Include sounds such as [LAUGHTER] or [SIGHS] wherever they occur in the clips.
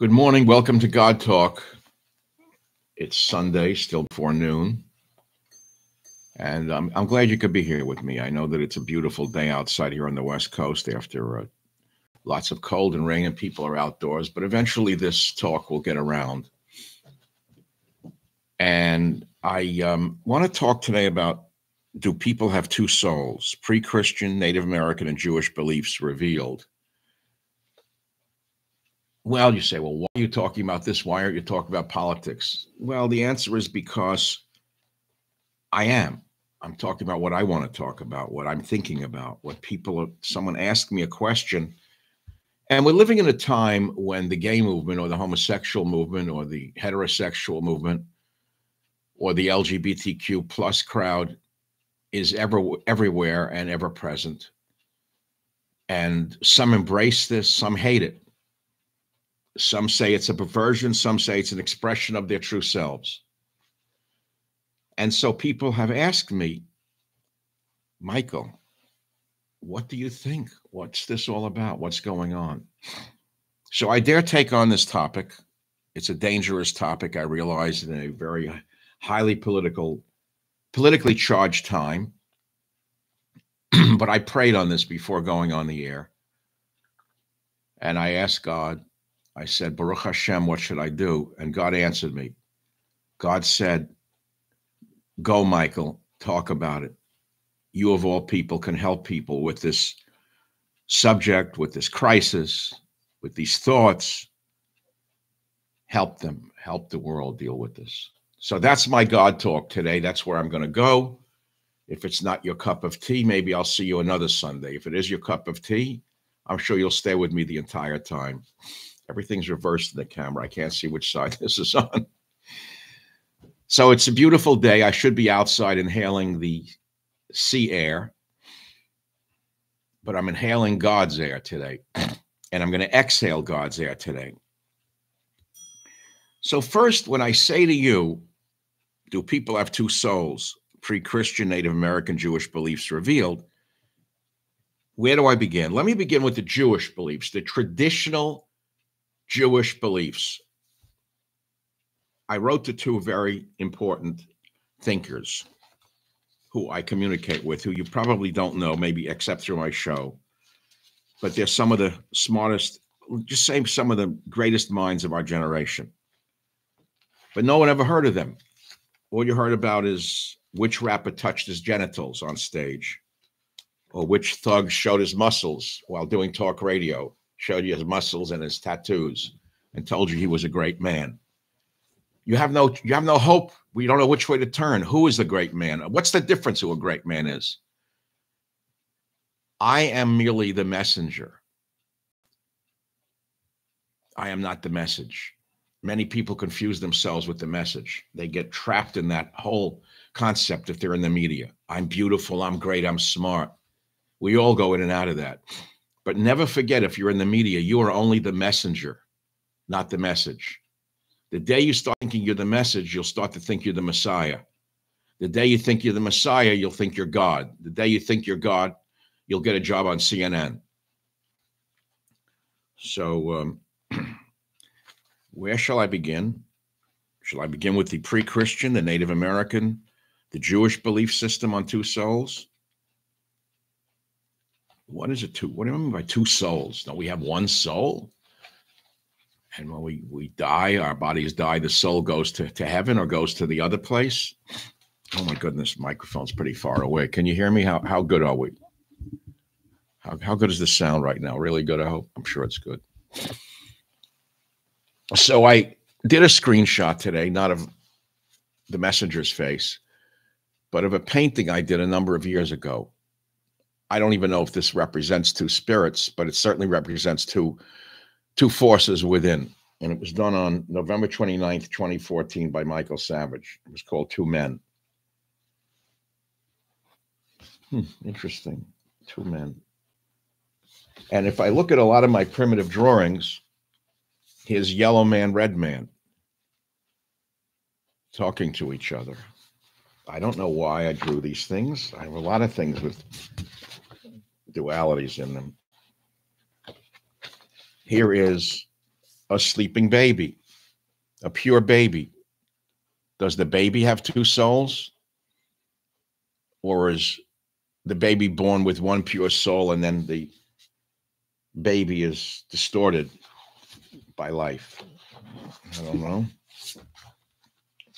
Good morning. Welcome to God Talk. It's Sunday, still before noon. And I'm, I'm glad you could be here with me. I know that it's a beautiful day outside here on the West Coast after uh, lots of cold and rain, and people are outdoors. But eventually, this talk will get around. And I um, want to talk today about do people have two souls? Pre Christian, Native American, and Jewish beliefs revealed. Well, you say, well, why are you talking about this? Why aren't you talking about politics? Well, the answer is because I am. I'm talking about what I want to talk about, what I'm thinking about, what people, are, someone asked me a question. And we're living in a time when the gay movement or the homosexual movement or the heterosexual movement or the LGBTQ plus crowd is ever everywhere and ever present. And some embrace this, some hate it. Some say it's a perversion, some say it's an expression of their true selves. And so people have asked me, Michael, what do you think? What's this all about? What's going on? So I dare take on this topic. It's a dangerous topic, I realize, in a very highly political, politically charged time. [CLEARS THROAT] but I prayed on this before going on the air. And I asked God, I said, Baruch Hashem, what should I do? And God answered me. God said, Go, Michael, talk about it. You, of all people, can help people with this subject, with this crisis, with these thoughts. Help them, help the world deal with this. So that's my God talk today. That's where I'm going to go. If it's not your cup of tea, maybe I'll see you another Sunday. If it is your cup of tea, I'm sure you'll stay with me the entire time. Everything's reversed in the camera. I can't see which side [LAUGHS] this is on. So it's a beautiful day. I should be outside inhaling the sea air, but I'm inhaling God's air today. [CLEARS THROAT] And I'm going to exhale God's air today. So, first, when I say to you, do people have two souls? Pre Christian, Native American, Jewish beliefs revealed. Where do I begin? Let me begin with the Jewish beliefs, the traditional Jewish beliefs. I wrote to two very important thinkers who I communicate with, who you probably don't know, maybe except through my show. But they're some of the smartest, just say some of the greatest minds of our generation. But no one ever heard of them. All you heard about is which rapper touched his genitals on stage, or which thug showed his muscles while doing talk radio showed you his muscles and his tattoos and told you he was a great man. You have no you have no hope. We don't know which way to turn. Who is the great man? What's the difference who a great man is? I am merely the messenger. I am not the message. Many people confuse themselves with the message. They get trapped in that whole concept if they're in the media. I'm beautiful, I'm great, I'm smart. We all go in and out of that. But never forget if you're in the media, you are only the messenger, not the message. The day you start thinking you're the message, you'll start to think you're the Messiah. The day you think you're the Messiah, you'll think you're God. The day you think you're God, you'll get a job on CNN. So, um, [CLEARS THROAT] where shall I begin? Shall I begin with the pre Christian, the Native American, the Jewish belief system on two souls? What is it two what do you mean by two souls? Don't we have one soul? And when we we die our bodies die the soul goes to, to heaven or goes to the other place? Oh my goodness microphone's pretty far away. Can you hear me? How, how good are we? How, how good is the sound right now? Really good i hope? I'm sure it's good. So i did a screenshot today not of the messenger's face but of a painting i did a number of years ago I don't even know if this represents two spirits, but it certainly represents two two forces within. And it was done on November 29th, 2014 by Michael Savage. It was called Two Men. Hmm, interesting. Two men. And if I look at a lot of my primitive drawings, here's yellow man, red man talking to each other. I don't know why I drew these things. I have a lot of things with dualities in them. Here is a sleeping baby, a pure baby. Does the baby have two souls? Or is the baby born with one pure soul and then the baby is distorted by life? I don't know.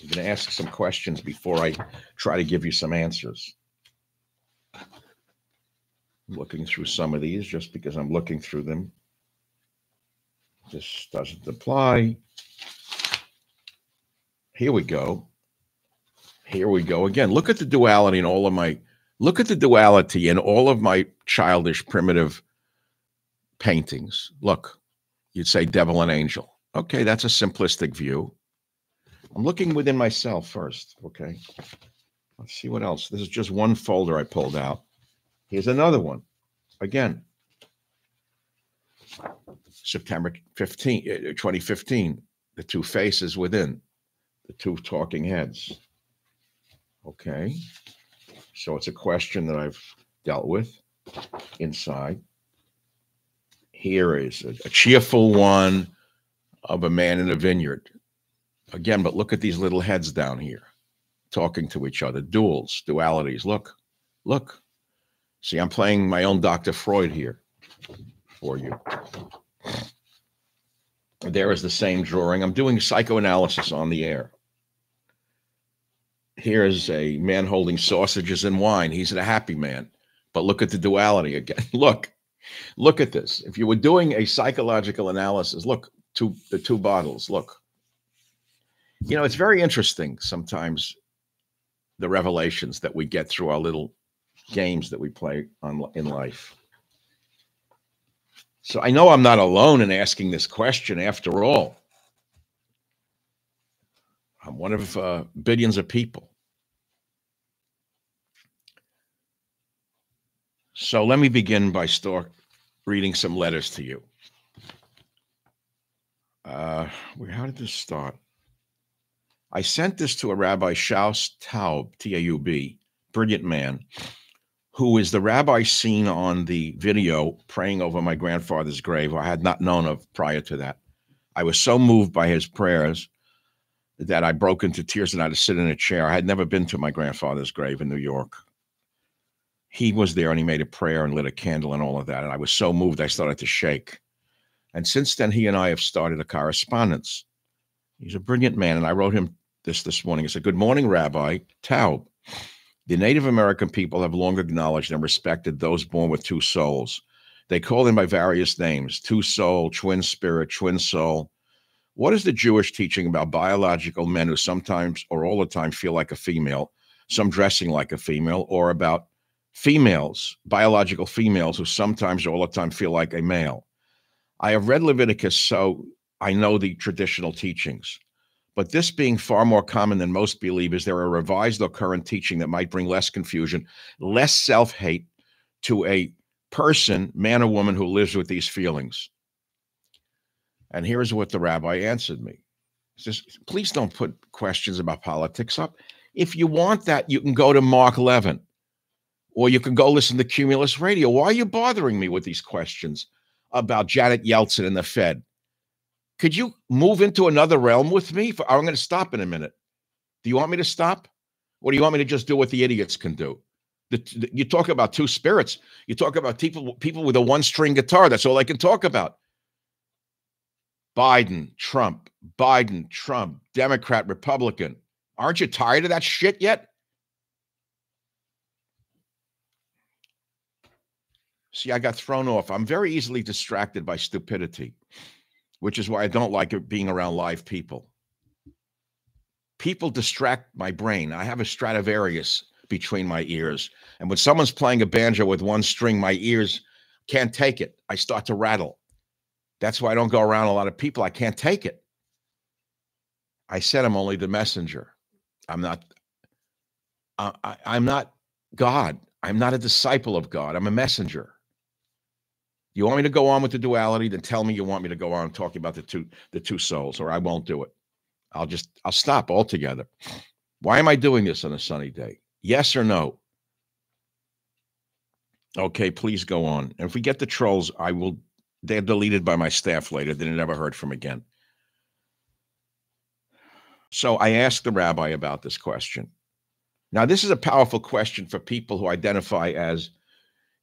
I'm going to ask some questions before I try to give you some answers. Looking through some of these just because I'm looking through them. This doesn't apply. Here we go. Here we go again. Look at the duality in all of my look at the duality in all of my childish primitive paintings. Look, you'd say devil and angel. Okay, that's a simplistic view. I'm looking within myself first. Okay. Let's see what else. This is just one folder I pulled out. Here's another one. Again, September 15, uh, 2015, the two faces within, the two talking heads. Okay. So it's a question that I've dealt with inside. Here is a, a cheerful one of a man in a vineyard. Again, but look at these little heads down here talking to each other. Duals, dualities. Look, look. See, I'm playing my own Dr. Freud here for you. There is the same drawing. I'm doing psychoanalysis on the air. Here's a man holding sausages and wine. He's a happy man. But look at the duality again. [LAUGHS] look, look at this. If you were doing a psychological analysis, look, two the two bottles. Look, you know, it's very interesting sometimes the revelations that we get through our little games that we play on in life. So I know I'm not alone in asking this question after all. I'm one of uh, billions of people. So let me begin by start reading some letters to you. Uh, how did this start? I sent this to a Rabbi Shais Taub, T A U B, brilliant man, who is the rabbi seen on the video praying over my grandfather's grave, I had not known of prior to that. I was so moved by his prayers that I broke into tears and I had to sit in a chair. I had never been to my grandfather's grave in New York. He was there and he made a prayer and lit a candle and all of that. And I was so moved, I started to shake. And since then, he and I have started a correspondence. He's a brilliant man. And I wrote him this this morning. It said, Good morning, Rabbi Taub. The Native American people have long acknowledged and respected those born with two souls. They call them by various names two soul, twin spirit, twin soul. What is the Jewish teaching about biological men who sometimes or all the time feel like a female, some dressing like a female, or about females, biological females who sometimes or all the time feel like a male? I have read Leviticus, so I know the traditional teachings. But this being far more common than most believe, is there a revised or current teaching that might bring less confusion, less self hate to a person, man or woman, who lives with these feelings? And here's what the rabbi answered me. He says, please don't put questions about politics up. If you want that, you can go to Mark Levin or you can go listen to Cumulus Radio. Why are you bothering me with these questions about Janet Yeltsin and the Fed? Could you move into another realm with me? For, I'm going to stop in a minute. Do you want me to stop? Or do you want me to just do what the idiots can do? The, the, you talk about two spirits. You talk about people, people with a one string guitar. That's all I can talk about. Biden, Trump, Biden, Trump, Democrat, Republican. Aren't you tired of that shit yet? See, I got thrown off. I'm very easily distracted by stupidity which is why I don't like it being around live people. People distract my brain. I have a Stradivarius between my ears. And when someone's playing a banjo with one string, my ears can't take it. I start to rattle. That's why I don't go around a lot of people. I can't take it. I said I'm only the messenger. I'm not. Uh, I, I'm not God. I'm not a disciple of God. I'm a messenger. You want me to go on with the duality? Then tell me you want me to go on talking about the two the two souls, or I won't do it. I'll just I'll stop altogether. Why am I doing this on a sunny day? Yes or no? Okay, please go on. And if we get the trolls, I will They're deleted by my staff later. They never heard from again. So I asked the rabbi about this question. Now, this is a powerful question for people who identify as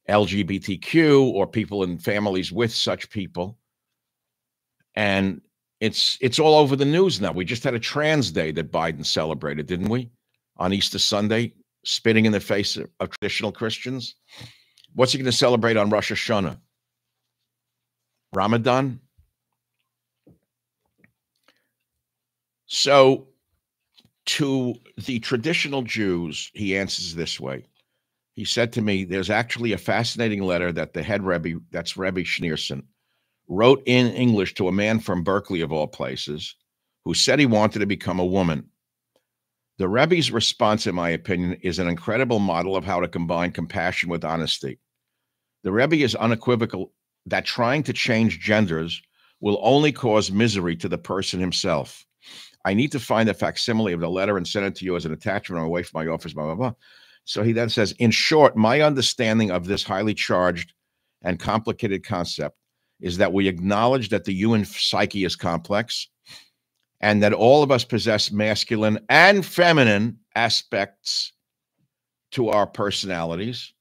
LGBTQ or people in families with such people. And it's it's all over the news now. We just had a trans day that Biden celebrated, didn't we? On Easter Sunday, spitting in the face of, of traditional Christians. What's he going to celebrate on Rosh Hashanah? Ramadan? So, to the traditional Jews, he answers this way. He said to me, There's actually a fascinating letter that the head Rebbe, that's Rebbe Schneerson, wrote in English to a man from Berkeley, of all places, who said he wanted to become a woman. The Rebbe's response, in my opinion, is an incredible model of how to combine compassion with honesty. The Rebbe is unequivocal that trying to change genders will only cause misery to the person himself. I need to find a facsimile of the letter and send it to you as an attachment on away from my office, blah, blah, blah. So he then says, in short, my understanding of this highly charged and complicated concept is that we acknowledge that the human psyche is complex and that all of us possess masculine and feminine aspects to our personalities.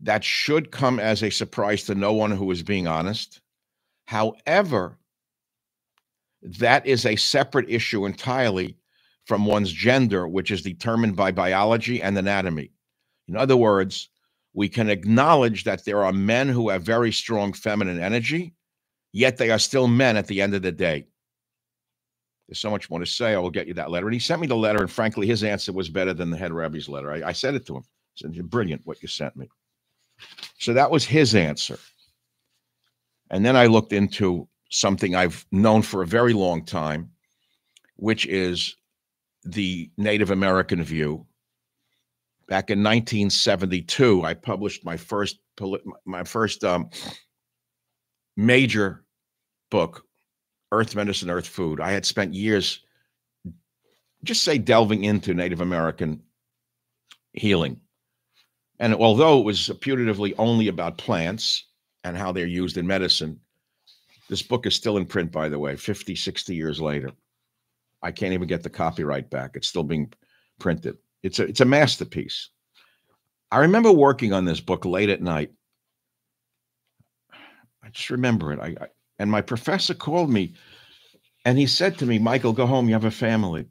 That should come as a surprise to no one who is being honest. However, that is a separate issue entirely from one's gender, which is determined by biology and anatomy. In other words, we can acknowledge that there are men who have very strong feminine energy, yet they are still men at the end of the day. There's so much more to say. I will get you that letter. And he sent me the letter, and frankly, his answer was better than the head rabbi's letter. I, I said it to him. I said, Brilliant what you sent me. So that was his answer. And then I looked into something I've known for a very long time, which is the Native American view. Back in 1972, I published my first my first um, major book, Earth Medicine, Earth Food. I had spent years, just say, delving into Native American healing. And although it was putatively only about plants and how they're used in medicine, this book is still in print, by the way, 50, 60 years later. I can't even get the copyright back. It's still being printed. It's a it's a masterpiece. I remember working on this book late at night. I just remember it. I, I and my professor called me and he said to me, Michael, go home. You have a family.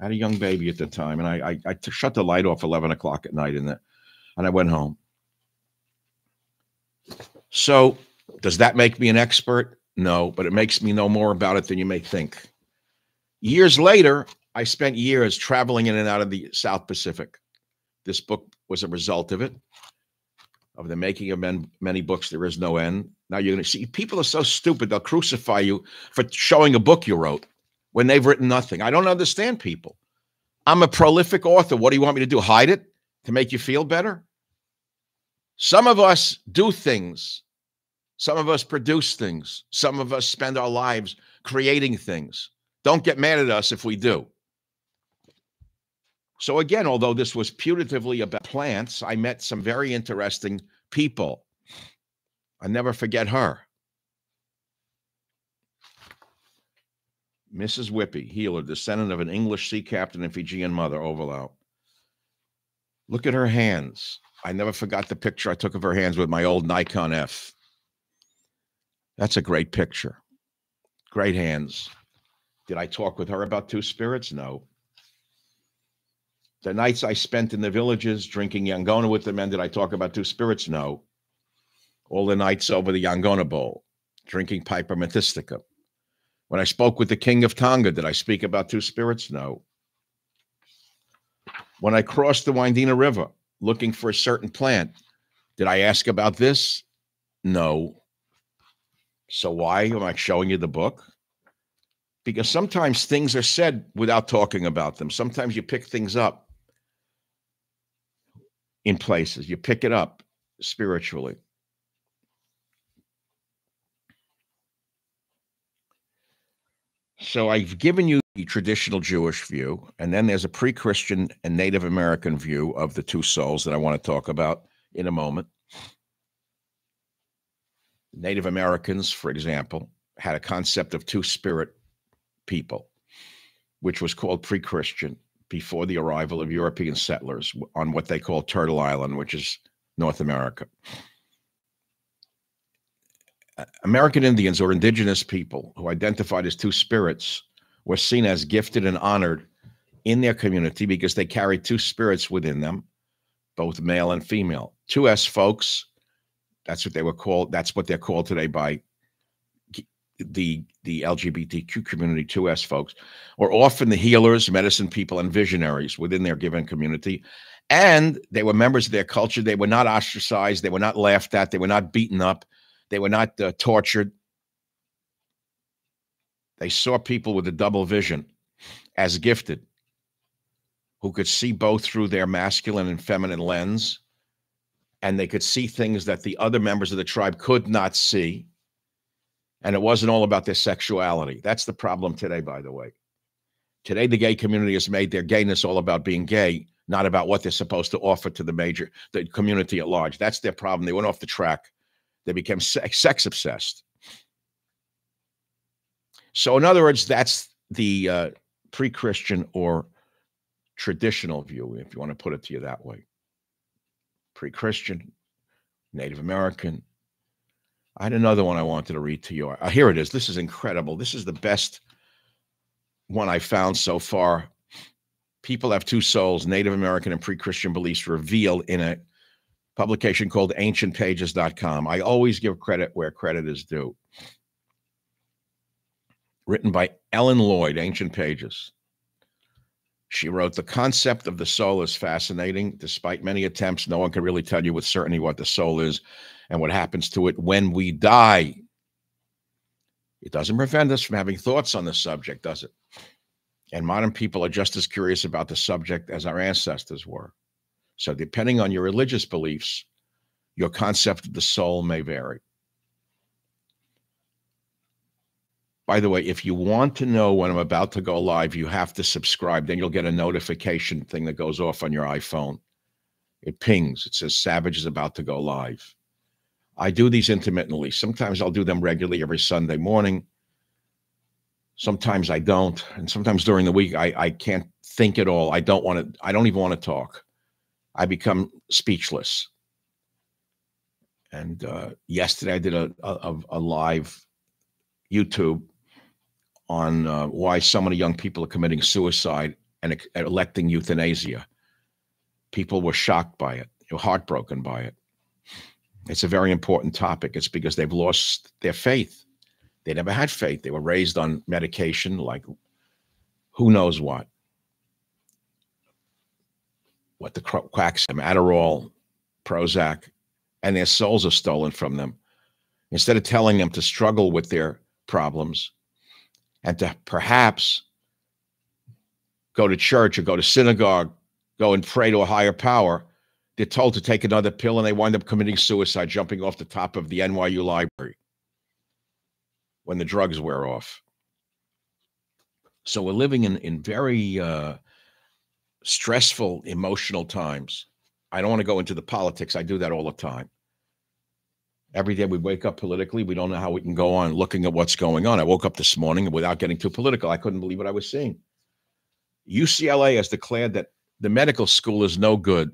I had a young baby at the time, and I, I, I shut the light off 11 o'clock at night, and, and I went home. So, does that make me an expert? No, but it makes me know more about it than you may think. Years later, I spent years traveling in and out of the South Pacific. This book was a result of it, of the making of men, many books. There is no end. Now you're going to see people are so stupid, they'll crucify you for showing a book you wrote when they've written nothing. I don't understand people. I'm a prolific author. What do you want me to do? Hide it to make you feel better? Some of us do things. Some of us produce things. Some of us spend our lives creating things. Don't get mad at us if we do. So, again, although this was putatively about plants, I met some very interesting people. I never forget her. Mrs. Whippy, healer, descendant of an English sea captain and Fijian mother, Ovalau. Look at her hands. I never forgot the picture I took of her hands with my old Nikon F. That's a great picture. Great hands. Did I talk with her about two spirits? No. The nights I spent in the villages drinking Yangona with the men, did I talk about two spirits? No. All the nights over the Yangona bowl, drinking Piper methysticum. When I spoke with the king of Tonga, did I speak about two spirits? No. When I crossed the Waidina River looking for a certain plant, did I ask about this? No. So why am I showing you the book? Because sometimes things are said without talking about them. Sometimes you pick things up in places. You pick it up spiritually. So I've given you the traditional Jewish view, and then there's a pre Christian and Native American view of the two souls that I want to talk about in a moment. Native Americans, for example, had a concept of two spirit people, which was called pre Christian before the arrival of European settlers on what they call Turtle Island, which is North America. American Indians or indigenous people who identified as two spirits were seen as gifted and honored in their community because they carried two spirits within them, both male and female. Two S folks, that's what they were called. That's what they're called today by the the LGBTQ community, 2S folks, or often the healers, medicine people, and visionaries within their given community. And they were members of their culture. They were not ostracized. They were not laughed at. They were not beaten up. They were not uh, tortured. They saw people with a double vision as gifted, who could see both through their masculine and feminine lens, and they could see things that the other members of the tribe could not see and it wasn't all about their sexuality. That's the problem today, by the way. Today, the gay community has made their gayness all about being gay, not about what they're supposed to offer to the major, the community at large. That's their problem. They went off the track. They became sex obsessed. So, in other words, that's the uh, pre Christian or traditional view, if you want to put it to you that way. Pre Christian, Native American, I had another one I wanted to read to you. Uh, here it is. This is incredible. This is the best one I found so far. People have two souls, Native American and pre Christian beliefs revealed in a publication called ancientpages.com. I always give credit where credit is due. Written by Ellen Lloyd, Ancient Pages. She wrote, The concept of the soul is fascinating. Despite many attempts, no one can really tell you with certainty what the soul is and what happens to it when we die. It doesn't prevent us from having thoughts on the subject, does it? And modern people are just as curious about the subject as our ancestors were. So, depending on your religious beliefs, your concept of the soul may vary. By the way, if you want to know when I'm about to go live, you have to subscribe. Then you'll get a notification thing that goes off on your iPhone. It pings, it says Savage is about to go live. I do these intermittently. Sometimes I'll do them regularly every Sunday morning. Sometimes I don't. And sometimes during the week, I, I can't think at all. I don't want to, I don't even want to talk. I become speechless. And uh, yesterday I did a, a, a live YouTube on uh, why so many young people are committing suicide and electing euthanasia. People were shocked by it, heartbroken by it. It's a very important topic. It's because they've lost their faith. They never had faith. They were raised on medication, like who knows what. What the quacks Adderall, Prozac, and their souls are stolen from them. Instead of telling them to struggle with their problems and to perhaps go to church or go to synagogue, go and pray to a higher power, they're told to take another pill and they wind up committing suicide, jumping off the top of the NYU library when the drugs wear off. So we're living in, in very uh, stressful, emotional times. I don't want to go into the politics. I do that all the time. Every day we wake up politically. We don't know how we can go on looking at what's going on. I woke up this morning without getting too political, I couldn't believe what I was seeing. UCLA has declared that the medical school is no good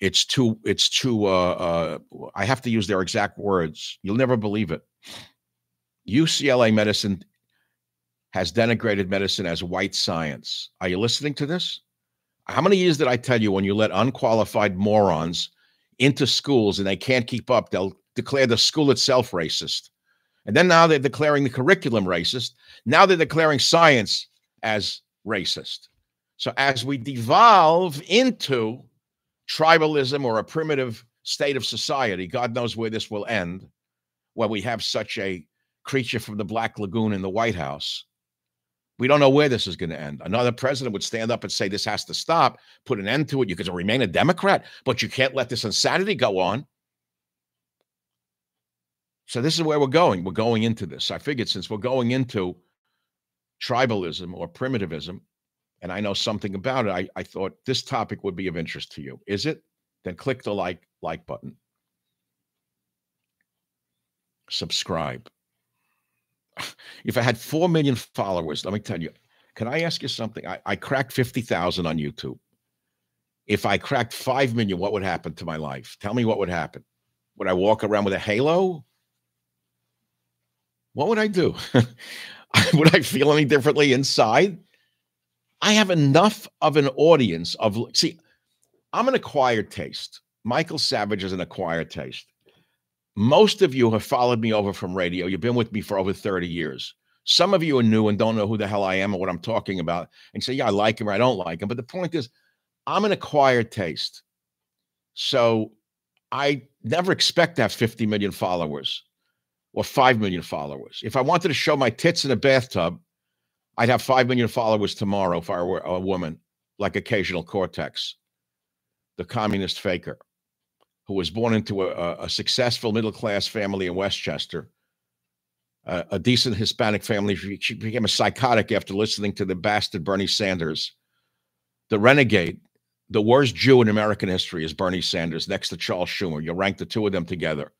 it's too it's too uh, uh, i have to use their exact words. You'll never believe it. Ucla medicine has denigrated medicine as white science. Are you listening to this? How many years did i tell you when you let unqualified morons into schools and they can't keep up they'll declare the school itself racist. And then now they're declaring the curriculum racist. Now they're declaring science as racist. So as we devolve into tribalism or a primitive state of society. God knows where this will end when we have such a creature from the Black Lagoon in the White House. We don't know where this is going to end. Another president would stand up and say, This has to stop, put an end to it. You can remain a Democrat, but you can't let this insanity go on. So, this is where we're going. We're going into this. I figured since we're going into tribalism or primitivism, and I know something about it, I, I thought this topic would be of interest to you. Is it? Then click the like like button. subscribe. [LAUGHS] If I had 4 million followers, let me tell you, can I ask you something? I, I cracked 50,000 on YouTube. If I cracked 5 million, what would happen to my life? Tell me what would happen. Would I walk around with a halo? What would I do? [LAUGHS] would I feel any differently inside? I have enough of an audience of see, I'm an acquired taste. Michael Savage is an acquired taste. Most of you have followed me over from radio. You've been with me for over 30 years. Some of you are new and don't know who the hell I am or what I'm talking about and say, yeah, I like him or I don't like him. But the point is, I'm an acquired taste. So I never expect to have 50 million followers or 5 million followers. If I wanted to show my tits in a bathtub, I'd have 5 million followers tomorrow if I were a woman, like Occasional Cortex, the communist faker who was born into a, a successful middle class family in Westchester, uh, a decent Hispanic family. She became a psychotic after listening to the bastard Bernie Sanders. The renegade, the worst Jew in American history is Bernie Sanders, next to Charles Schumer. You rank the two of them together.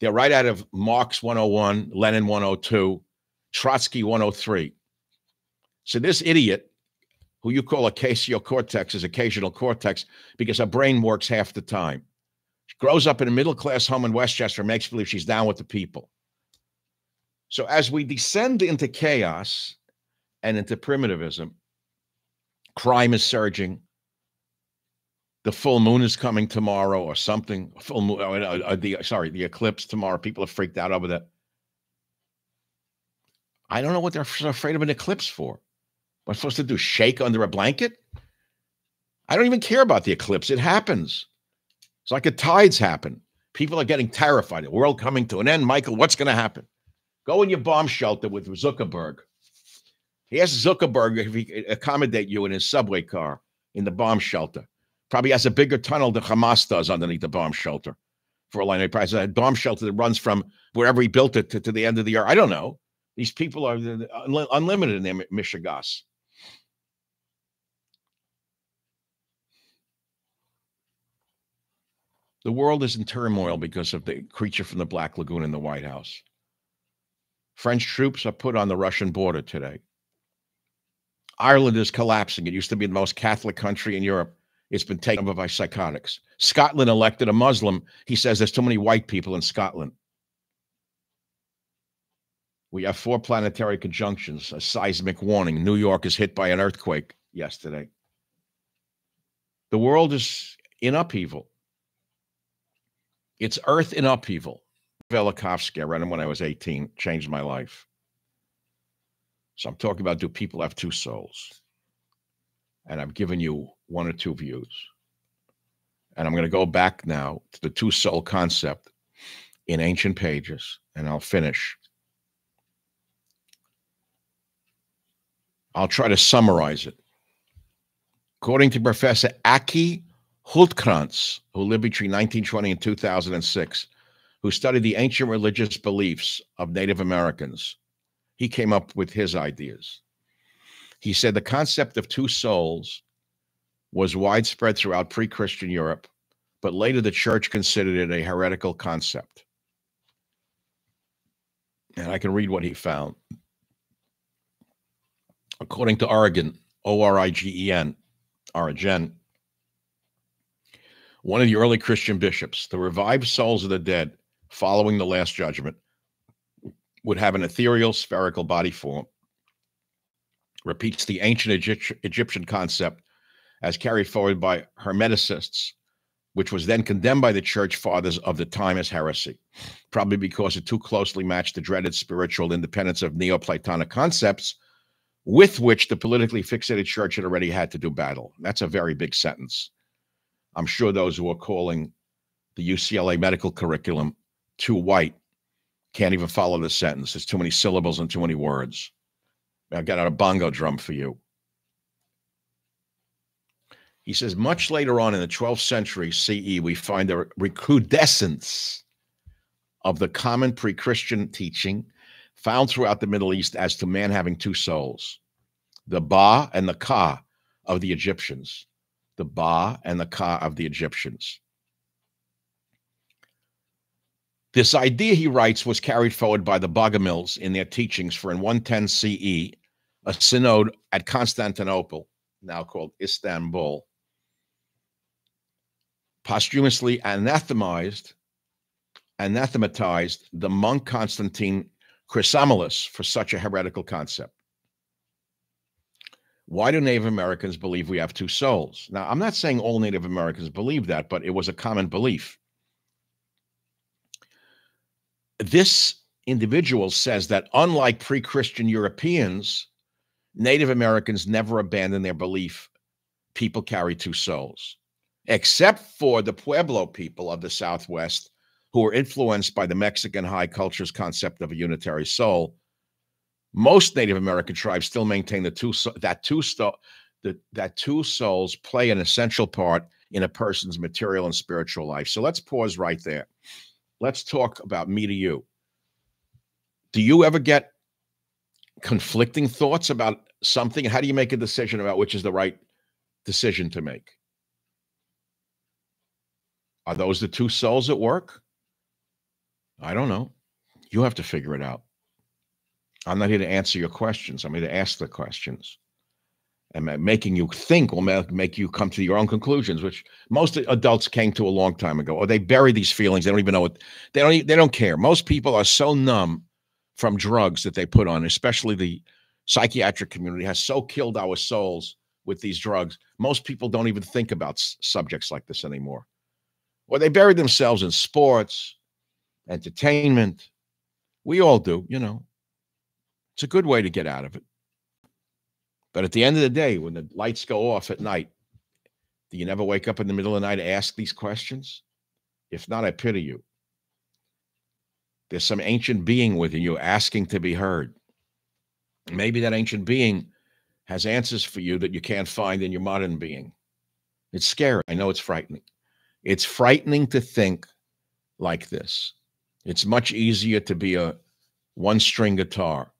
They're right out of Marx 101, Lenin 102, Trotsky 103. So this idiot, who you call Ocasio-Cortez, is occasional cortex because her brain works half the time. She grows up in a middle class home in Westchester, makes believe she's down with the people. So as we descend into chaos and into primitivism, crime is surging. The full moon is coming tomorrow, or something. Full moon, uh, uh, the sorry, the eclipse tomorrow. People are freaked out over that. I don't know what they're afraid of an eclipse for. Am I supposed to do? Shake under a blanket? I don't even care about the eclipse. It happens. It's like a tides happen. People are getting terrified. The world coming to an end. Michael, what's going to happen? Go in your bomb shelter with Zuckerberg. He asked Zuckerberg if he could accommodate you in his subway car in the bomb shelter. Probably has a bigger tunnel than Hamas does underneath the bomb shelter. For a line of price, a bomb shelter that runs from wherever he built it to, to the end of the earth. I don't know. These people are uh, unlimited in their mishigas. The world is in turmoil because of the creature from the Black Lagoon in the White House. French troops are put on the Russian border today. Ireland is collapsing. It used to be the most Catholic country in Europe. It's been taken over by psychotics. Scotland elected a Muslim. He says there's too many white people in Scotland. We have four planetary conjunctions, a seismic warning. New York is hit by an earthquake yesterday. The world is in upheaval. It's Earth in Upheaval. Velikovsky, I read him when I was 18, changed my life. So I'm talking about do people have two souls? And I've given you one or two views. And I'm going to go back now to the two soul concept in ancient pages, and I'll finish. I'll try to summarize it. According to Professor Åke Hultkrantz, who lived between 1920 and 2006, who studied the ancient religious beliefs of Native Americans. He came up with his ideas. He said the concept of two souls was widespread throughout pre Christian Europe, but later the church considered it a heretical concept. And I can read what he found. According to Origen, O R I G E N, Origen, one of the early Christian bishops, the revived souls of the dead following the Last Judgment would have an ethereal spherical body form. Repeats the ancient Egyptian concept as carried forward by Hermeticists, which was then condemned by the church fathers of the time as heresy, probably because it too closely matched the dreaded spiritual independence of Neoplatonic concepts with which the politically fixated church had already had to do battle. That's a very big sentence. I'm sure those who are calling the UCLA medical curriculum too white can't even follow the sentence. There's too many syllables and too many words. I've got out a bongo drum for you. He says, much later on in the 12th century CE, we find a recrudescence of the common pre Christian teaching found throughout the Middle East as to man having two souls the Ba and the Ka of the Egyptians the Ba and the Ka of the Egyptians. This idea, he writes, was carried forward by the Bogomils in their teachings for in 110 CE, a synod at Constantinople, now called Istanbul, posthumously anathemized, anathematized the monk Constantine Chrysomallos for such a heretical concept. Why do Native Americans believe we have two souls? Now, I'm not saying all Native Americans believe that, but it was a common belief. This individual says that unlike pre Christian Europeans, Native Americans never abandoned their belief people carry two souls, except for the Pueblo people of the Southwest who were influenced by the Mexican high culture's concept of a unitary soul most Native American tribes still maintain the two that two the, that two souls play an essential part in a person's material and spiritual life. So let's pause right there. Let's talk about me to you. Do you ever get conflicting thoughts about something? How do you make a decision about which is the right decision to make? Are those the two souls at work? I don't know. You have to figure it out. I'm not here to answer your questions. I'm here to ask the questions. And making you think will make you come to your own conclusions, which most adults came to a long time ago. Or they bury these feelings. They don't even know what they don't. They don't care. Most people are so numb from drugs that they put on, especially the psychiatric community has so killed our souls with these drugs. Most people don't even think about subjects like this anymore. Or they bury themselves in sports, entertainment. We all do, you know. It's a good way to get out of it. But at the end of the day, when the lights go off at night, do you never wake up in the middle of the night to ask these questions? If not, I pity you. There's some ancient being within you asking to be heard. Maybe that ancient being has answers for you that you can't find in your modern being. It's scary. I know it's frightening. It's frightening to think like this. It's much easier to be a one string guitar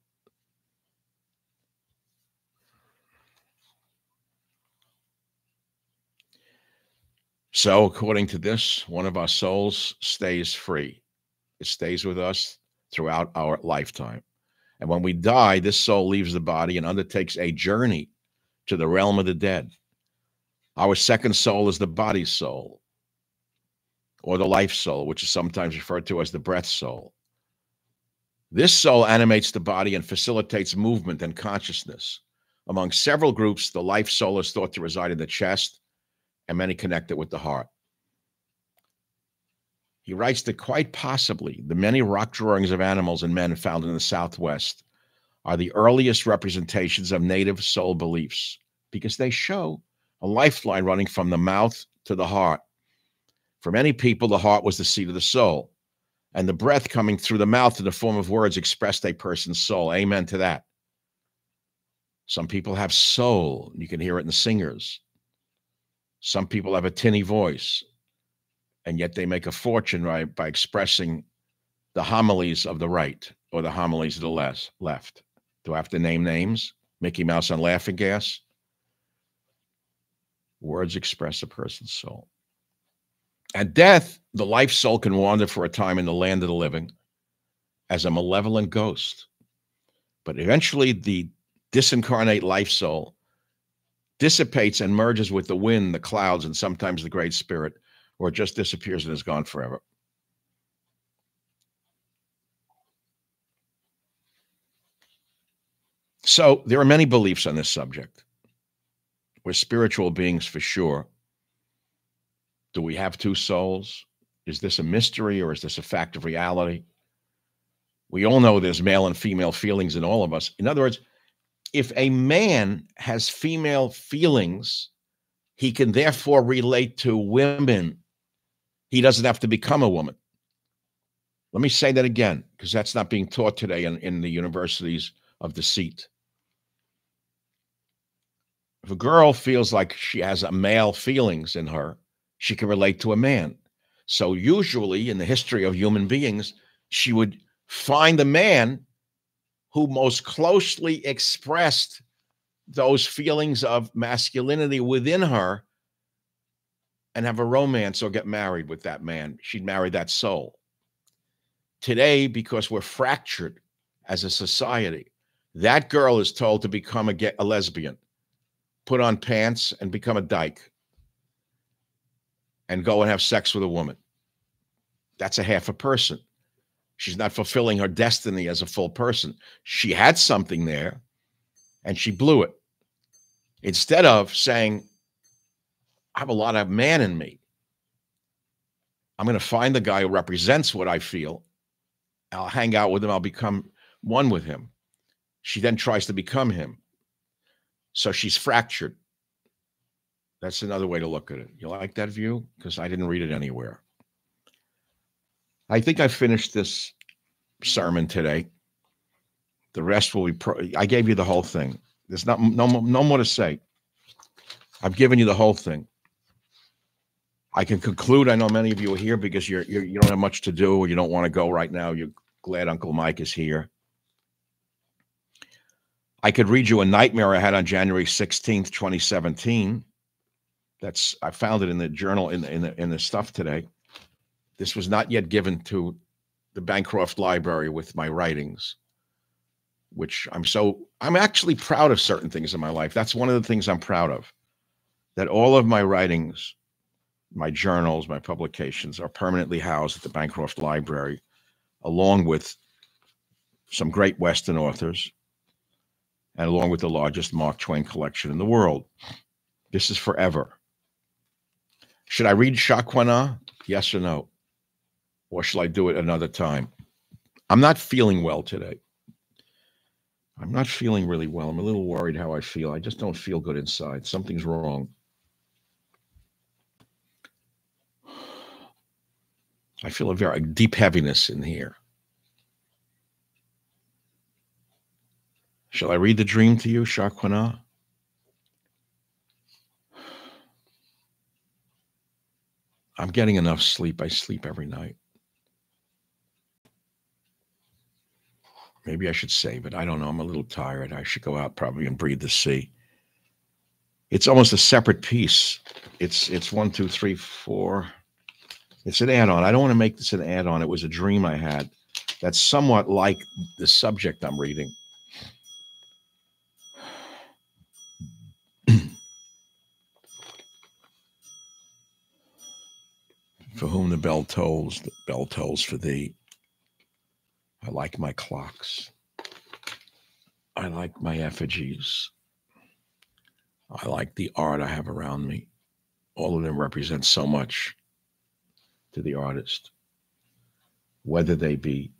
So, according to this, one of our souls stays free. It stays with us throughout our lifetime. And when we die, this soul leaves the body and undertakes a journey to the realm of the dead. Our second soul is the body soul, or the life soul, which is sometimes referred to as the breath soul. This soul animates the body and facilitates movement and consciousness. Among several groups, the life soul is thought to reside in the chest, and many connect it with the heart. He writes that quite possibly the many rock drawings of animals and men found in the Southwest are the earliest representations of native soul beliefs because they show a lifeline running from the mouth to the heart. For many people, the heart was the seat of the soul, and the breath coming through the mouth in the form of words expressed a person's soul. Amen to that. Some people have soul. You can hear it in the singers. Some people have a tinny voice, and yet they make a fortune right by expressing the homilies of the right or the homilies of the left. Left. Do I have to name names? Mickey Mouse on laughing gas. Words express a person's soul. At death, the life soul can wander for a time in the land of the living as a malevolent ghost. But eventually, the disincarnate life soul dissipates and merges with the wind, the clouds, and sometimes the Great Spirit, or it just disappears and is gone forever. So there are many beliefs on this subject. We're spiritual beings for sure. Do we have two souls? Is this a mystery or is this a fact of reality? We all know there's male and female feelings in all of us. In other words, if a man has female feelings, he can therefore relate to women. He doesn't have to become a woman. Let me say that again, because that's not being taught today in, in the universities of deceit. If a girl feels like she has a male feelings in her, she can relate to a man. So usually in the history of human beings, she would find a man who most closely expressed those feelings of masculinity within her and have a romance or get married with that man. She'd marry that soul. Today, because we're fractured as a society, that girl is told to become a, a lesbian, put on pants and become a dyke, and go and have sex with a woman. That's a half a person. She's not fulfilling her destiny as a full person. She had something there and she blew it. Instead of saying, I have a lot of man in me. I'm going to find the guy who represents what I feel. I'll hang out with him. I'll become one with him. She then tries to become him. So she's fractured. That's another way to look at it. You like that view? Because I didn't read it anywhere. I think I finished this sermon today. The rest will be. Pro- I gave you the whole thing. There's not no no more to say. I've given you the whole thing. I can conclude. I know many of you are here because you're, you're you don't have much to do or you don't want to go right now. You're glad Uncle Mike is here. I could read you a nightmare I had on January 16th, 2017. That's I found it in the journal in the in the in the stuff today. This was not yet given to the Bancroft Library with my writings, which I'm so I'm actually proud of certain things in my life. That's one of the things I'm proud of. That all of my writings, my journals, my publications are permanently housed at the Bancroft Library, along with some great Western authors and along with the largest Mark Twain collection in the world. This is forever. Should I read Shakwana? Yes or no? Or shall I do it another time? I'm not feeling well today. I'm not feeling really well. I'm a little worried how I feel. I just don't feel good inside. Something's wrong. I feel a very deep heaviness in here. Shall I read the dream to you, Shakwana? I'm getting enough sleep. I sleep every night. Maybe I should save it. I don't know. I'm a little tired. I should go out probably and breathe the sea. It's almost a separate piece. It's it's one, two, three, four. It's an add-on. I don't want to make this an add-on. It was a dream I had that's somewhat like the subject I'm reading. [CLEARS THROAT] For whom the bell tolls, the bell tolls for thee. I like my clocks. I like my effigies. I like the art I have around me. All of them represent so much to the artist, whether they be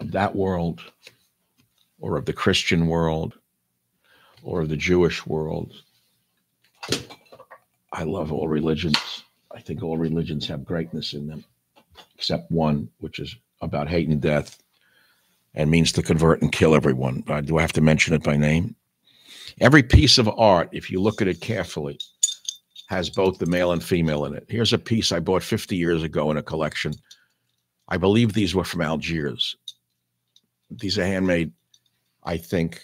of that world or of the Christian world or of the Jewish world. I love all religions. I think all religions have greatness in them, except one, which is about hate and death and means to convert and kill everyone. Uh, do I have to mention it by name? Every piece of art, if you look at it carefully, has both the male and female in it. Here's a piece I bought 50 years ago in a collection. I believe these were from Algiers. These are handmade, I think,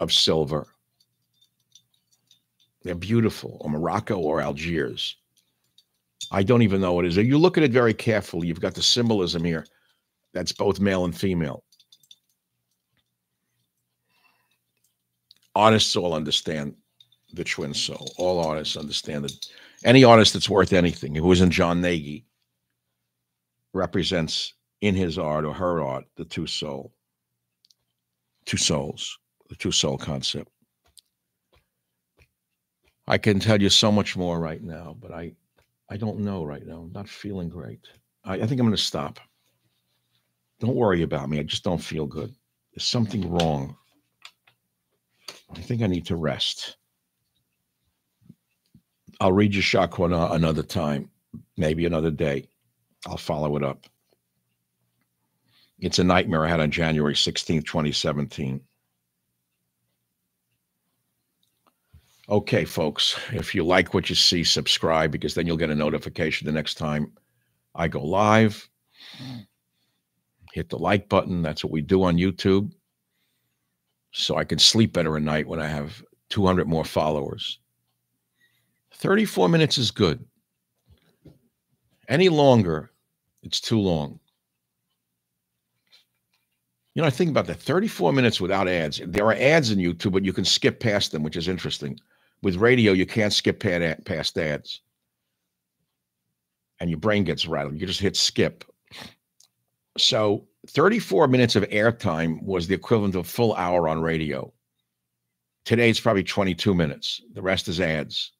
of silver. They're beautiful, or Morocco or Algiers. I don't even know what it is. You look at it very carefully. You've got the symbolism here. That's both male and female. Artists all understand the twin soul. All artists understand that any artist that's worth anything, who isn't John Nagy, represents in his art or her art the two soul, two souls, the two soul concept. I can tell you so much more right now, but I I don't know right now. I'm not feeling great. I, I think I'm going to stop. Don't worry about me. I just don't feel good. There's something wrong. I think I need to rest. I'll read you Shakwana another time, maybe another day. I'll follow it up. It's a nightmare I had on January 16th, 2017. Okay, folks, if you like what you see, subscribe because then you'll get a notification the next time I go live. Hit the like button. That's what we do on YouTube. So I can sleep better at night when I have 200 more followers. 34 minutes is good. Any longer, it's too long. You know, I think about that 34 minutes without ads. There are ads in YouTube, but you can skip past them, which is interesting. With radio, you can't skip past ads. And your brain gets rattled. You just hit skip. So 34 minutes of airtime was the equivalent of a full hour on radio. Today it's probably 22 minutes. The rest is ads.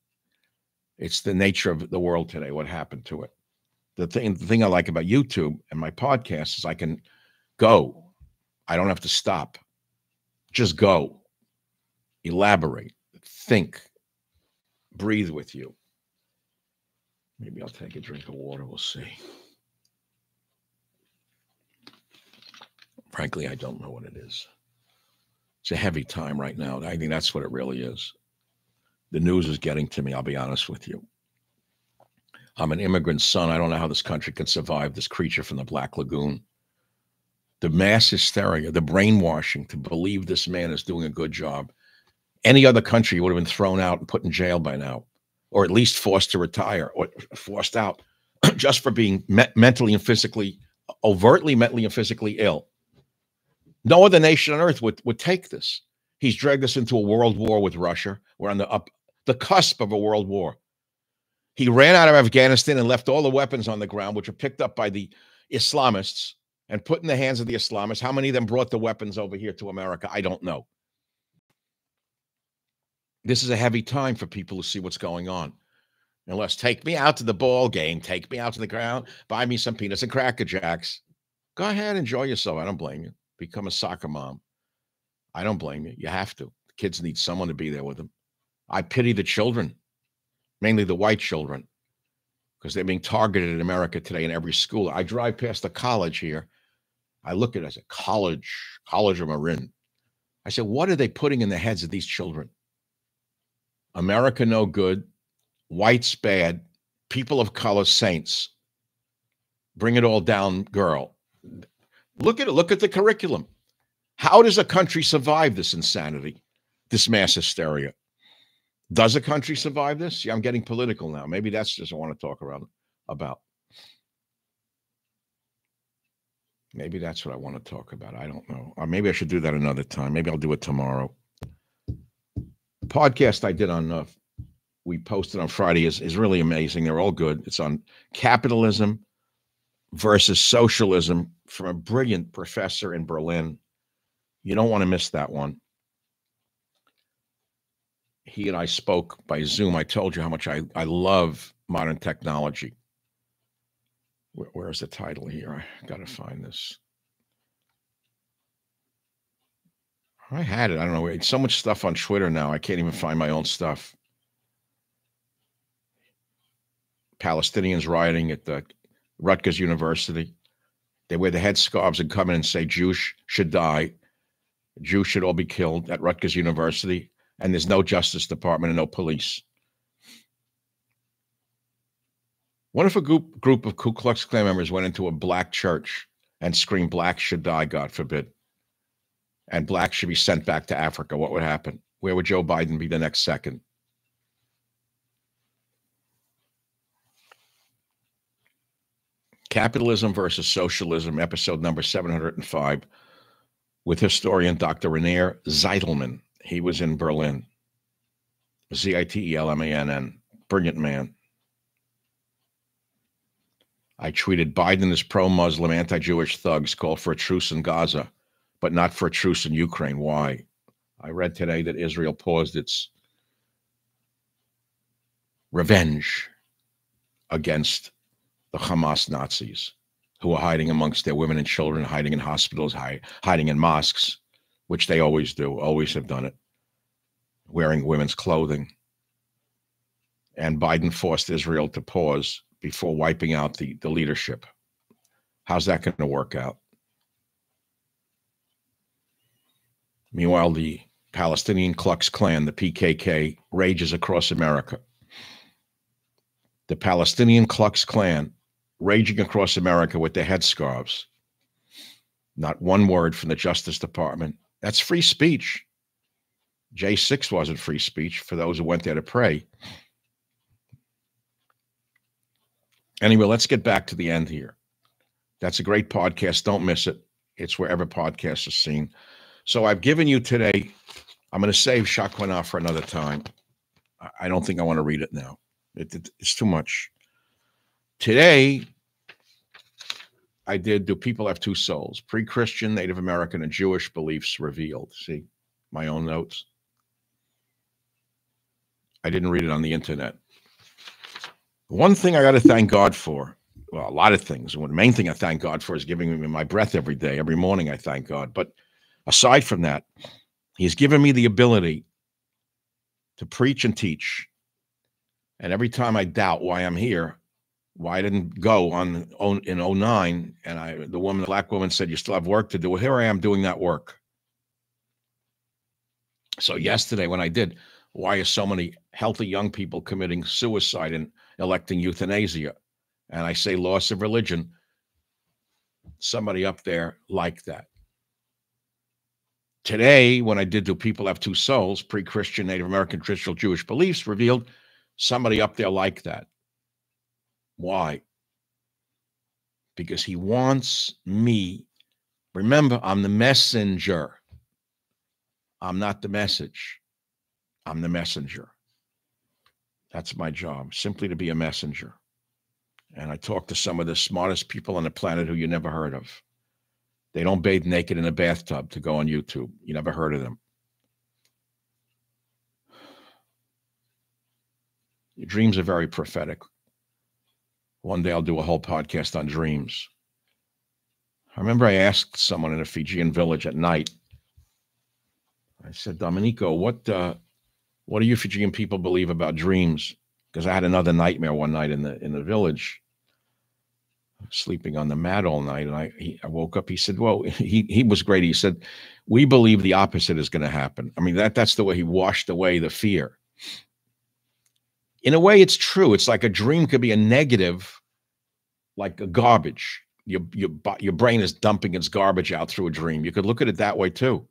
It's the nature of the world today, what happened to it. The thing, the thing I like about YouTube and my podcast is I can go. I don't have to stop. Just go. Elaborate. Think. Breathe with you. Maybe I'll take a drink of water. We'll see. Frankly, I don't know what it is. It's a heavy time right now. I think that's what it really is. The news is getting to me, I'll be honest with you. I'm an immigrant son. I don't know how this country can survive this creature from the Black Lagoon. The mass hysteria, the brainwashing to believe this man is doing a good job. Any other country would have been thrown out and put in jail by now, or at least forced to retire or forced out [CLEARS THROAT] just for being me mentally and physically, overtly mentally and physically ill. No other nation on earth would, would take this. He's dragged us into a world war with Russia. We're on the up the cusp of a world war. He ran out of Afghanistan and left all the weapons on the ground, which were picked up by the Islamists and put in the hands of the Islamists. How many of them brought the weapons over here to America? I don't know. This is a heavy time for people to see what's going on. Unless take me out to the ball game, take me out to the ground, buy me some peanuts and cracker jacks. Go ahead, enjoy yourself. I don't blame you become a soccer mom. I don't blame you. You have to. The kids need someone to be there with them. I pity the children, mainly the white children, because they're being targeted in America today in every school. I drive past the college here. I look at it as a college, College of Marin. I said, what are they putting in the heads of these children? America no good, whites bad, people of color saints. Bring it all down, girl. Look at it. Look at the curriculum. How does a country survive this insanity, this mass hysteria? Does a country survive this? Yeah, I'm getting political now. Maybe that's just I want to talk around about. Maybe that's what I want to talk about. I don't know. Or maybe I should do that another time. Maybe I'll do it tomorrow. Podcast I did on uh, we posted on Friday is is really amazing. They're all good. It's on capitalism versus socialism from a brilliant professor in Berlin. You don't want to miss that one. He and I spoke by Zoom. I told you how much I, I love modern technology. Where, where's the title here? I got to find this. I had it. I don't know. It's so much stuff on Twitter now. I can't even find my own stuff. Palestinians rioting at the Rutgers University. They wear the headscarves and come in and say Jews should die. Jews should all be killed at Rutgers University. And there's no Justice Department and no police. What if a group, group of Ku Klux Klan members went into a black church and screamed, Black should die, God forbid, and black should be sent back to Africa? What would happen? Where would Joe Biden be the next second? Capitalism versus Socialism, episode number 705, with historian Dr. Rainer Zitelmann. He was in Berlin. Z I T E L M A N N. Brilliant man. I tweeted Biden is pro Muslim, anti Jewish thugs call for a truce in Gaza, but not for a truce in Ukraine. Why? I read today that Israel paused its revenge against Hamas Nazis who are hiding amongst their women and children, hiding in hospitals, hiding in mosques, which they always do, always have done it, wearing women's clothing. And Biden forced Israel to pause before wiping out the, the leadership. How's that going to work out? Meanwhile, the Palestinian Klux Klan, the PKK, rages across America. The Palestinian Klux Klan raging across America with their headscarves. Not one word from the Justice Department. That's free speech. J6 wasn't free speech for those who went there to pray. Anyway, let's get back to the end here. That's a great podcast. Don't miss it. It's wherever podcasts are seen. So I've given you today, I'm going to save Shakwana for another time. I don't think I want to read it now. It, it, it's too much. Today, I did Do People Have Two Souls? Pre Christian, Native American, and Jewish beliefs revealed. See my own notes. I didn't read it on the internet. One thing I got to thank God for, well, a lot of things. The main thing I thank God for is giving me my breath every day. Every morning, I thank God. But aside from that, He's given me the ability to preach and teach. And every time I doubt why I'm here, why I didn't go on oh, in 09, and I the woman, the black woman said, You still have work to do. Well, here I am doing that work. So yesterday, when I did, why are so many healthy young people committing suicide and electing euthanasia? And I say loss of religion. Somebody up there like that. Today, when I did Do People Have Two Souls? Pre Christian, Native American, traditional Jewish beliefs revealed somebody up there like that. Why? Because he wants me. Remember, I'm the messenger. I'm not the message. I'm the messenger. That's my job, simply to be a messenger. And I talk to some of the smartest people on the planet who you never heard of. They don't bathe naked in a bathtub to go on YouTube. You never heard of them. Your dreams are very prophetic. One day I'll do a whole podcast on dreams. I remember I asked someone in a Fijian village at night. I said, Domenico, what uh, what do you Fijian people believe about dreams? Because I had another nightmare one night in the in the village, sleeping on the mat all night, and I he, I woke up. He said, "Well, [LAUGHS] he he was great." He said, "We believe the opposite is going to happen." I mean that that's the way he washed away the fear in a way, it's true. It's like a dream could be a negative, like a garbage. Your, your, your brain is dumping its garbage out through a dream. You could look at it that way too.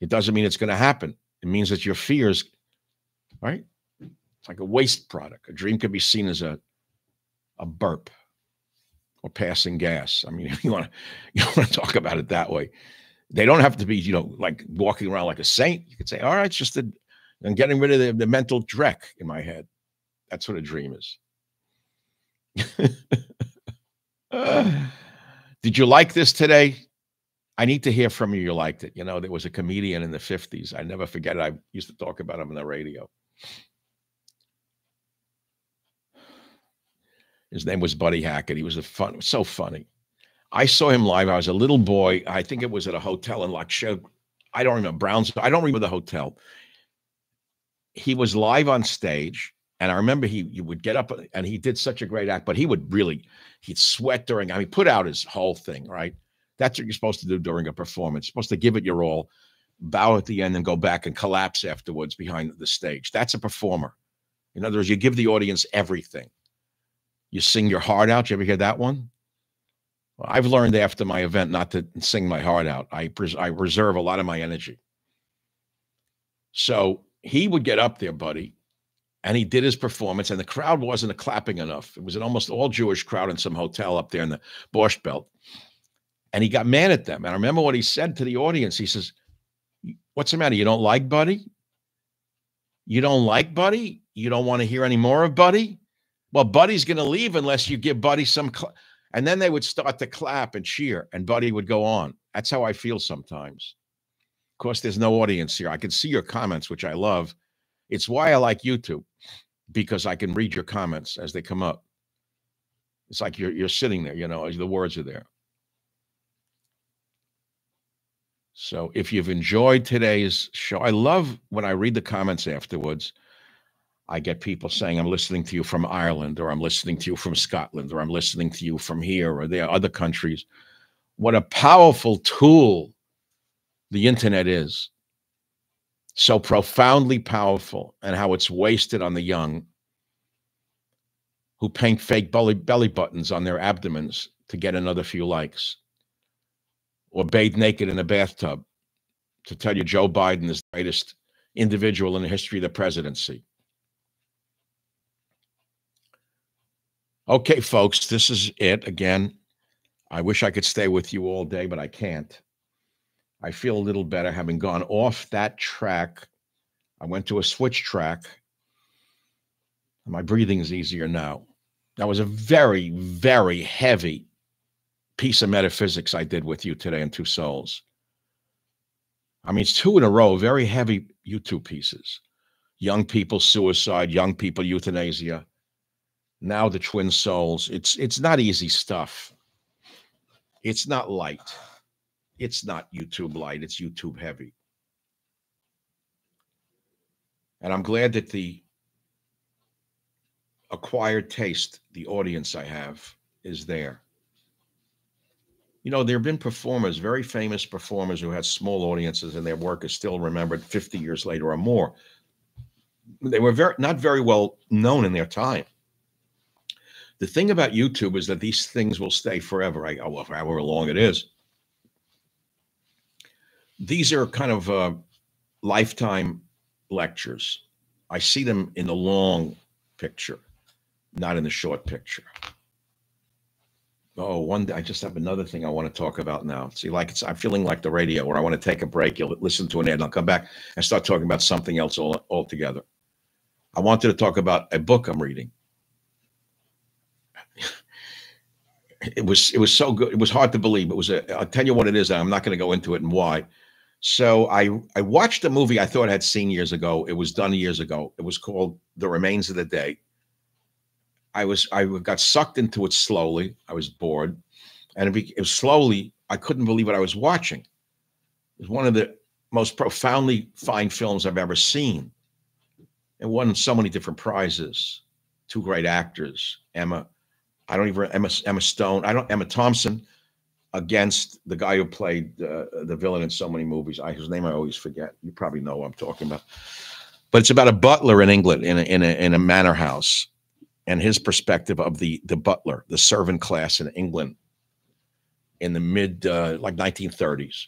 It doesn't mean it's going to happen. It means that your fears, right? It's like a waste product. A dream could be seen as a, a burp or passing gas. I mean, [LAUGHS] you want to you want to talk about it that way. They don't have to be, you know, like walking around like a saint. You could say, all right, it's just a and getting rid of the, the mental dreck in my head. That's what a dream is. [SIGHS] did you like this today? I need to hear from you. You liked it. You know, there was a comedian in the 50s. I never forget it. I used to talk about him on the radio. His name was Buddy Hackett. He was a fun, so funny. I saw him live. I was a little boy. I think it was at a hotel in Lac I don't remember Browns. I don't remember the hotel he was live on stage and I remember he, he would get up and he did such a great act, but he would really, he'd sweat during, I mean, put out his whole thing, right? That's what you're supposed to do during a performance. You're supposed to give it your all, bow at the end and go back and collapse afterwards behind the stage. That's a performer. In other words, you give the audience everything. You sing your heart out. You ever hear that one? Well, I've learned after my event not to sing my heart out. I, pres- I reserve a lot of my energy. So he would get up there, buddy, and he did his performance, and the crowd wasn't clapping enough. It was an almost all Jewish crowd in some hotel up there in the Borscht Belt. And he got mad at them. And I remember what he said to the audience. He says, What's the matter? You don't like Buddy? You don't like Buddy? You don't want to hear any more of Buddy? Well, Buddy's going to leave unless you give Buddy some. And then they would start to clap and cheer, and Buddy would go on. That's how I feel sometimes. Of course, there's no audience here. I can see your comments, which I love. It's why I like YouTube because I can read your comments as they come up. It's like you're you're sitting there, you know, the words are there. So if you've enjoyed today's show, I love when I read the comments afterwards. I get people saying, I'm listening to you from Ireland, or I'm listening to you from Scotland, or I'm listening to you from here, or there, are other countries. What a powerful tool the internet is so profoundly powerful and how it's wasted on the young who paint fake belly, belly buttons on their abdomens to get another few likes or bathe naked in a bathtub to tell you Joe Biden is the greatest individual in the history of the presidency. Okay, folks, this is it again. I wish I could stay with you all day, but I can't. I feel a little better having gone off that track. I went to a switch track. My breathing is easier now. That was a very, very heavy piece of metaphysics I did with you today in Two Souls. I mean, it's two in a row, very heavy YouTube pieces. Young people suicide, young people euthanasia. Now the twin souls. It's it's not easy stuff. It's not light. It's not YouTube light. It's YouTube heavy. And I'm glad that the acquired taste, the audience I have, is there. You know, there have been performers, very famous performers who had small audiences and their work is still remembered 50 years later or more. They were very not very well known in their time. The thing about YouTube is that these things will stay forever, I, oh, however long it is. These are kind of uh, lifetime lectures. I see them in the long picture, not in the short picture. Oh, one day I just have another thing I want to talk about now. See, like it's I'm feeling like the radio where I want to take a break. You'll listen to an ad, and I'll come back and start talking about something else all altogether. I wanted to talk about a book I'm reading. it was it was so good. It was hard to believe. It was a. I'll tell you what it is. I'm not going to go into it and why. So I I watched a movie I thought I had seen years ago. It was done years ago. It was called The Remains of the Day. I was I got sucked into it slowly. I was bored, and it, be, it was slowly. I couldn't believe what I was watching. It was one of the most profoundly fine films I've ever seen. It won so many different prizes. Two great actors, Emma I don't even Emma Emma Stone. I don't Emma Thompson against the guy who played uh, the villain in so many movies. I whose name I always forget. You probably know what I'm talking about. But it's about a butler in England in a, in a, in a manor house, and his perspective of the the butler, the servant class in England in the mid uh, like 1930s.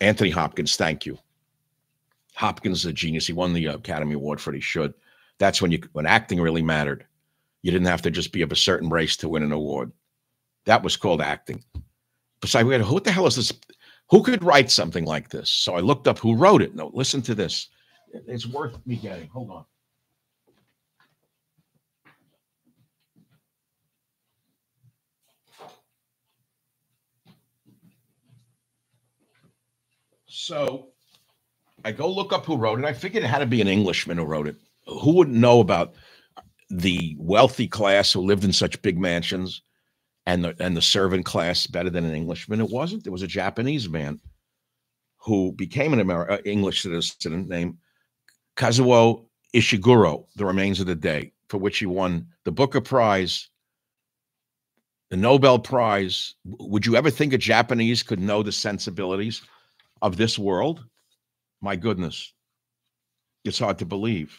Anthony Hopkins, thank you. Hopkins is a genius. He won the Academy Award for it. He should. That's when you when acting really mattered. You didn't have to just be of a certain race to win an award. That was called acting. Besides, we had, who the hell is this? Who could write something like this? So I looked up who wrote it. No, listen to this. It's worth me getting. Hold on. So I go look up who wrote it. I figured it had to be an Englishman who wrote it. Who wouldn't know about the wealthy class who lived in such big mansions and the and the servant class better than an Englishman. It wasn't. There was a Japanese man who became an Amer- uh, English citizen named Kazuo Ishiguro, The Remains of the Day, for which he won the Booker Prize, the Nobel Prize. Would you ever think a Japanese could know the sensibilities of this world? My goodness. It's hard to believe.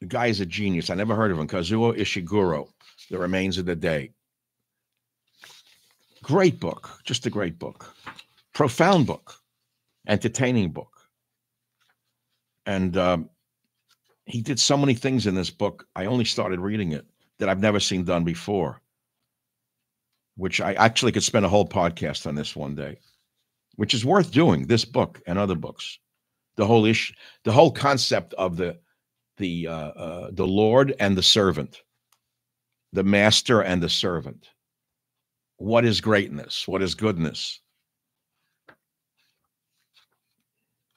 The guy is a genius. I never heard of him. Kazuo Ishiguro, The Remains of the Day. Great book. Just a great book. Profound book. Entertaining book. And um, he did so many things in this book. I only started reading it that I've never seen done before, which I actually could spend a whole podcast on this one day, which is worth doing. This book and other books. The whole issue, the whole concept of the the uh, uh, the Lord and the servant, the master and the servant. What is greatness? What is goodness?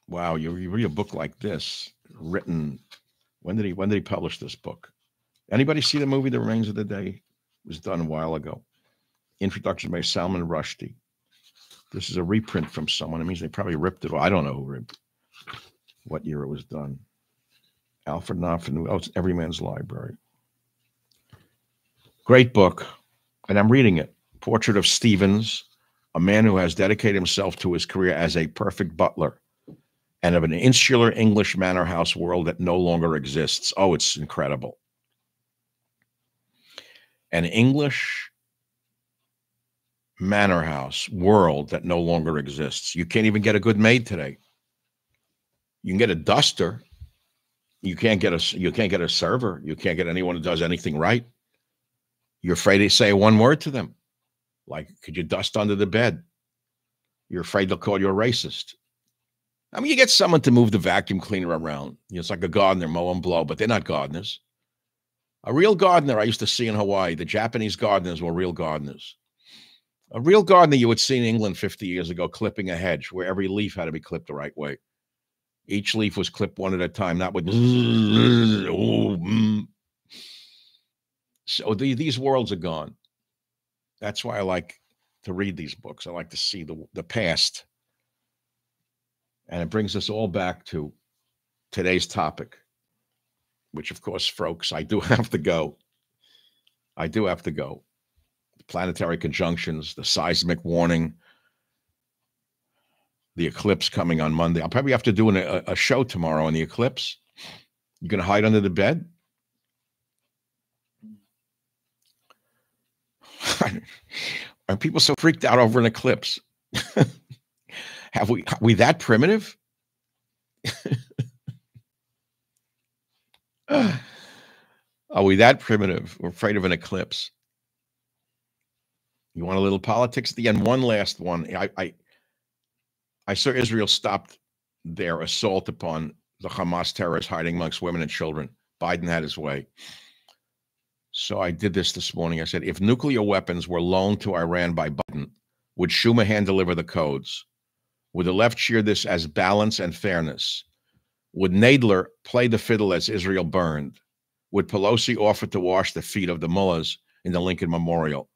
Wow, you, read a book like this, written. When did he when did he publish this book? Anybody see the movie The Remains of the Day? It was done a while ago. Introduction by Salman Rushdie. This is a reprint from someone. It means they probably ripped it. I don't know who what year it was done. Alfred Knopf oh, it's Everyman's Library. Great book. And I'm reading it. Portrait of Stevens, a man who has dedicated himself to his career as a perfect butler and of an insular English manor house world that no longer exists. Oh, it's incredible. An English manor house world that no longer exists. You can't even get a good maid today. You can get a duster, you can't get a you can't get a server. You can't get anyone who does anything right. You're afraid to say one word to them. Like, could you dust under the bed? You're afraid they'll call you a racist. I mean, you get someone to move the vacuum cleaner around. You know, it's like a gardener, mow and blow, but they're not gardeners. A real gardener I used to see in Hawaii, the Japanese gardeners were real gardeners. A real gardener you would see in England 50 years ago clipping a hedge where every leaf had to be clipped the right way. Each leaf was clipped one at a time, not with. [LAUGHS] Mm. So the, these worlds are gone. That's why I like to read these books. I like to see the, the past. And it brings us all back to today's topic, which, of course, folks, I do [LAUGHS] have to go. I do have to go. The planetary conjunctions, the seismic warning, the eclipse coming on Monday. I'll probably have to do an, a, a show tomorrow on the eclipse. You're going to hide under the bed? [LAUGHS] Are people so freaked out over an eclipse? [LAUGHS] Have we are we that primitive? [SIGHS] are we that primitive? We're afraid of an eclipse. You want a little politics at the end? One last one. I I, I saw Israel stopped their assault upon the Hamas terrorists hiding amongst women and children. Biden had his way. So I did this this morning. I said, if nuclear weapons were loaned to Iran by Biden, would Schumahan deliver the codes? Would the left cheer this as balance and fairness? Would Nadler play the fiddle as Israel burned? Would Pelosi offer to wash the feet of the mullahs in the Lincoln Memorial?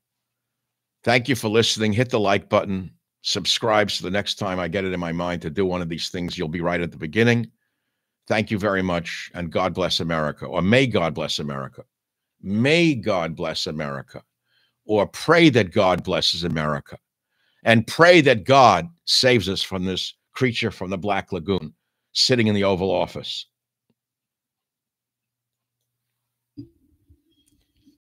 Thank you for listening. Hit the like button. Subscribe so the next time I get it in my mind to do one of these things, you'll be right at the beginning. Thank you very much. And God bless America, or may God bless America. May God bless America, or pray that God blesses America, and pray that God saves us from this creature from the Black Lagoon sitting in the Oval Office.